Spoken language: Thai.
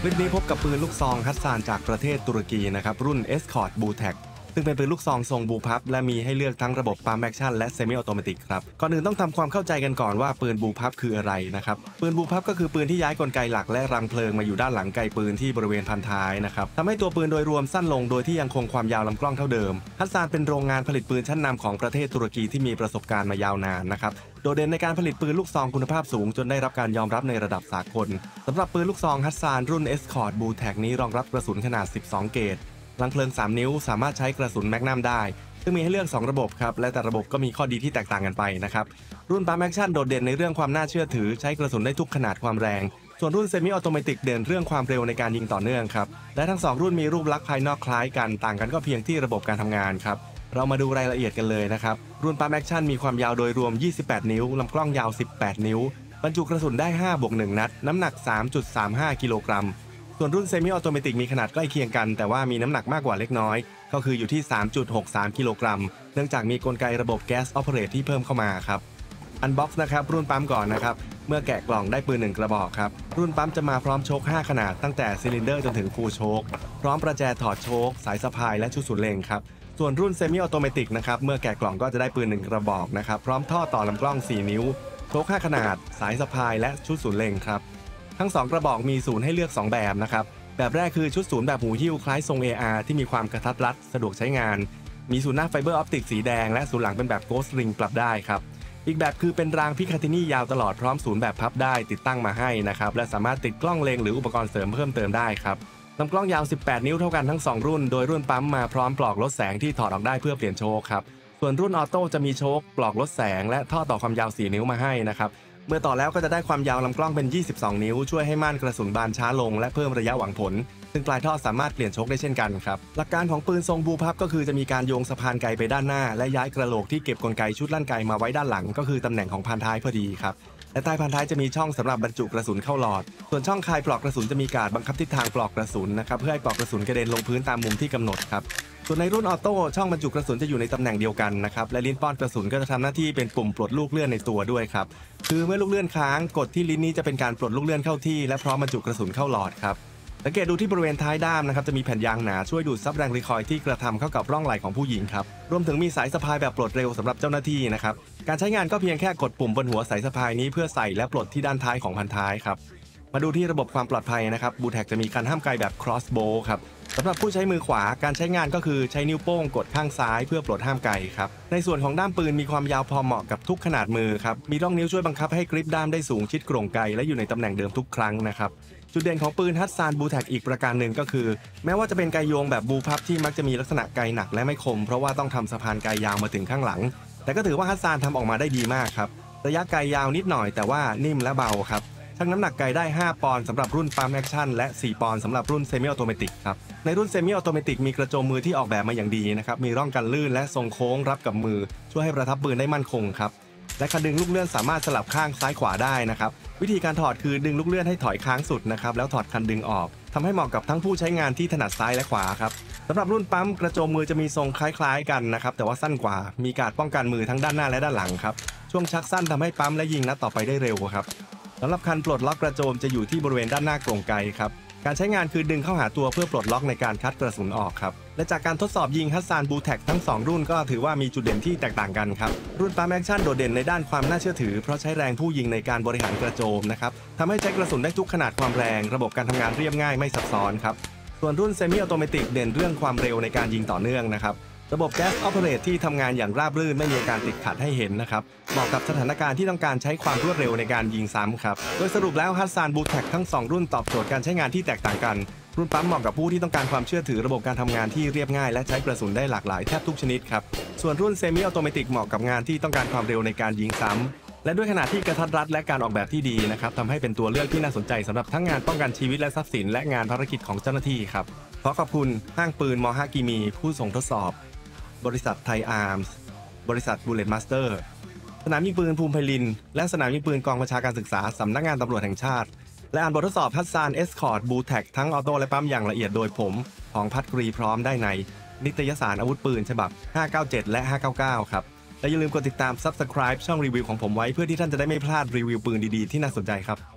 คลิปนี้พบกับปืนลูกซองฮัสซานจากประเทศตุรกีนะครับ รุ่น Escort b u t e c ซึ่งเป็นปืนลูกซองทรงบูพับและมีให้เลือกทั้งระบบ pump action และ semi-automatic ครับ ก่อนอื่นต้องทำความเข้าใจกันก่อนว่าปืนบูพับคืออะไรนะครับ ปืนบูพับก็คือปืนที่ย้ายกลไกหลักและรังเพลิงมาอยู่ด้านหลังไกปืนที่บริเวณพานท้ายนะครับทำให้ตัวปืนโดยรวมสั้นลงโดยที่ยังคงความยาวลำกล้องเท่าเดิม Hatsan เป็นโรงงานผลิตปืนชั้นนำของประเทศตุรกีที่มีประสบการณ์มายาวนานนะครับโดดเด่นในการผลิตปืนลูกซองคุณภาพสูงจนได้รับการยอมรับในระดับสากลสำหรับปืนลูกซอง Hatsan รุ่น Escort b u t e c นี้รองรับกระสุนขนาด 12 เกจ รังเพลิง 3 นิ้วสามารถใช้กระสุน magnum ได้ ซึ่งมีให้เลือก 2 ระบบครับ และแต่ระบบก็มีข้อดีที่แตกต่างกันไปนะครับ รุ่น pump action โดดเด่นในเรื่องความน่าเชื่อถือ ใช้กระสุนได้ทุกขนาดความแรง ส่วนรุ่น semi-automatic เด่นเรื่องความเร็วในการยิงต่อเนื่องครับ และทั้ง 2 รุ่นมีรูปลักษณ์ภายนอกคล้ายกัน ต่างกันก็เพียงที่ระบบการทำงานครับ เรามาดูรายละเอียดกันเลยนะครับ รุ่น pump action มีความยาวโดยรวม 28 นิ้วลำกล้องยาว 18 นิ้วบรรจุกระสุนได้5บวก1นัด น้ำหนัก 3.35 กิโลกรัม ส่วนรุ่น semi-automatic มีขนาดใกล้เคียงกัน แต่ว่ามีน้ำหนักมากกว่าเล็กน้อย ก็คืออยู่ที่ 3.63 กิโลกรัม เนื่องจากมีกลไกระบบ gas operated ที่เพิ่มเข้ามาครับ unbox นะครับรุ่นปั๊มก่อนนะครับเมื่อแกะกล่องได้ปืนหนึ่งกระบอกครับ รุ่นปั๊มจะมาพร้อม choke 5 ขนาดตั้งแต่ cylinder จนถึง full choke พร้อมประแจถอด choke สายสะพายและชุดศูนย์เล็งครับ ส่วนรุ่น semi-automatic นะครับเมื่อแกะกล่องก็จะได้ปืนหนึ่งกระบอกนะครับ พร้อมท่อต่อลำกล้อง 4 นิ้ว choke 5 ขนาด สายสะพายและชุดศูนย์เล็งครับ ทั้ง 2 กระบอกมี ศูนย์ให้เลือก 2 แบบนะครับ แบบแรกคือชุดศูนย์แบบหูหิ้วคล้ายทรง AR ที่มีความกระทัดรัด สะดวกใช้งาน มีศูนย์หน้า fiber optic สีแดง และศูนย์หลังเป็นแบบ ghost ring ปรับได้ครับ อีกแบบคือเป็นราง Picatinny ยาวตลอดพร้อมศูนย์แบบพับได้ติดตั้งมาให้นะครับ และสามารถติดกล้องเล็งหรืออุปกรณ์เสริมเพิ่มเติมได้ครับลำกล้องยาว 18 นิ้วเท่ากันทั้ง 2 รุ่น โดยรุ่นปั๊มมาพร้อมปลอกลดแสงที่ถอดออกได้เพื่อเปลี่ยนโชคครับ ส่วนรุ่นออโต้จะมีโชคปลอกลดแสง และท่อต่อความยาว 4 นิ้วมาให้นะครับ เมื่อต่อแล้วก็จะได้ความยาวลำกล้องเป็น 22 นิ้ว ช่วยให้ม่านกระสุนบานช้าลงและเพิ่มระยะหวังผล ซึ่งปลายท่อสามารถเปลี่ยนชคได้เช่นกันครับ หลักการของปืนทรงบูพับก็คือจะมีการโยงสะพานไกไปด้านหน้า และย้ายกระโหลกที่เก็บกลไกชุดลั่นไกมาไว้ด้านหลัง ก็คือตำแหน่งของพานท้ายพอดีครับและใต้พานท้ายจะมีช่องสำหรับบรรจุกระสุนเข้าหลอด ส่วนช่องคายปลอกกระสุนจะมีการบังคับทิศทางปลอกกระสุนนะครับเพื่อให้ปลอกกระสุนกระเด็นลงพื้นตามมุมที่กำหนดครับ ส่วนในรุ่นออโต้ช่องบรรจุกระสุนจะอยู่ในตำแหน่งเดียวกันนะครับและลิ้นป้อนกระสุนก็จะทำหน้าที่เป็นปุ่มปลดลูกเลื่อนในตัวด้วยครับคือเมื่อลูกเลื่อนค้างกดที่ลิ้นนี้จะเป็นการปลดลูกเลื่อนเข้าที่และพร้อมบรรจุกระสุนเข้าหลอดครับสังเกตดูที่บริเวณท้ายด้ามนะครับจะมีแผ่นยางหนาช่วยดูดซับแรง recoil ที่กระทำเข้ากับร่องไหล่ของผู้ยิงครับรวมถึงมีสายสะพายแบบปลดเร็วสำหรับเจ้าหน้าที่นะครับการใช้งานก็เพียงแค่กดปุ่มบนหัวสายสะพายนี้เพื่อใส่และปลดที่ด้านท้ายของพานท้ายครับมาดูที่ระบบความปลอดภัยนะครับ BullTac จะมีการห้ามไกลแบบ crossbow ครับ สำหรับผู้ใช้มือขวาการใช้งานก็คือใช้นิ้วโป้งกดข้างซ้ายเพื่อปลดห้ามไกครับ ในส่วนของด้ามปืนมีความยาวพอเหมาะกับทุกขนาดมือครับ มีร่องนิ้วช่วยบังคับให้ grip ด้ามได้สูงชิดโกร่งไกและอยู่ในตำแหน่งเดิมทุกครั้งนะครับ จุดเด่นของปืน Hatsan BullTac อีกประการหนึ่งก็คือ แม้ว่าจะเป็นไกโยงแบบบูพับที่มักจะมีลักษณะไกหนักและไม่คม เพราะว่าต้องทำสะพานไกยาวมาถึงข้างหลัง แต่ก็ถือว่า Hatsan ทำออกมาได้ดีมากครับระยะไกยาวนิดหน่อยแต่ว่านิ่มและเบาครับ ชั่งน้ำหนักไกได้ 5 ปอนด์สำหรับรุ่น pump action และ 4 ปอนด์สำหรับรุ่น semi-automatic ครับ ในรุ่น semi-automatic มีกระโจมมือที่ออกแบบมาอย่างดีนะครับ มีร่องกันลื่นและทรงโค้งรับกับมือ ช่วยให้ประทับปืนได้มั่นคงครับ และคันดึงลูกเลื่อนสามารถสลับข้างซ้ายขวาได้นะครับ วิธีการถอดคือดึงลูกเลื่อนให้ถอยค้างสุดนะครับ แล้วถอดคันดึงออกทำให้เหมาะกับทั้งผู้ใช้งานที่ถนัดซ้ายและขวาครับสำหรับรุ่นปั๊มกระโจมมือจะมีทรงคล้ายๆกันนะครับ แต่ว่าสั้นกว่า มีการป้องกันมือทั้งด้านหน้าและด้านหลังครับ ช่วงชักสั้นทำให้ปั๊มและยิงนัดต่อไปได้เร็วครับ สำหรับคันปลดล็อกกระโจมจะอยู่ที่บริเวณด้านหน้ากรงไกครับการใช้งานคือดึงเข้าหาตัวเพื่อปลดล็อกในการคัดกระสุนออกครับ และจากการทดสอบยิง Hatsan BullTac ทั้ง 2 รุ่นก็ถือว่ามีจุดเด่นที่แตกต่างกันครับ รุ่น pump action โดดเด่นในด้านความน่าเชื่อถือ เพราะใช้แรงผู้ยิงในการบริหารกระโจมนะครับทำให้ใช้กระสุนได้ทุกขนาดความแรง ระบบการทำงานเรียบง่ายไม่ซับซ้อนครับ ส่วนรุ่น semi-automatic เด่นเรื่องความเร็วในการยิงต่อเนื่องนะครับ ระบบ gas operate ที่ทำงานอย่างราบรื่นไม่มีอาการติดขัดให้เห็นนะครับ เหมาะกับสถานการณ์ที่ต้องการใช้ความรวดเร็วในการยิงซ้ำครับ โดยสรุปแล้ว Hatsan BullTac ทั้ง 2 รุ่นตอบโจทย์การใช้งานที่แตกต่างกันรุ่นปั๊มเหมาะกับผู้ที่ต้องการความเชื่อถือระบบการทำงานที่เรียบง่ายและใช้กระสุนได้หลากหลายแทบทุกชนิดครับ ส่วนรุ่น semi-automatic เหมาะกับงานที่ต้องการความเร็วในการยิงซ้ำและด้วยขนาดที่กระทัดรัดและการออกแบบที่ดีนะครับทำให้เป็นตัวเลือกที่น่าสนใจสำหรับทั้งงานป้องกันชีวิตและทรัพย์สินและงานภารกิจของเจ้าหน้าที่ครับ ขอขอบคุณห้างปืนมอฮากิมี ผู้ส่งทดสอบ บริษัท Thai Arms บริษัท Bullet Master สนามยิงปืนภูมิไพลิน และสนามยิงปืนกองบัญชาการศึกษาสำนักงานตำรวจแห่งชาติ และอ่านบททดสอบ Hatsan Escort BullTac ทั้งออโต้และปั๊มอย่างละเอียดโดยผมของพัดกรีพร้อมได้ใน นิตยสารอาวุธปืนฉบับ 597 และ 599 ครับ และอย่าลืมกดติดตาม Subscribe ช่องรีวิวของผมไว้เพื่อที่ท่านจะได้ไม่พลาดรีวิวปืนดีๆที่น่าสนใจครับ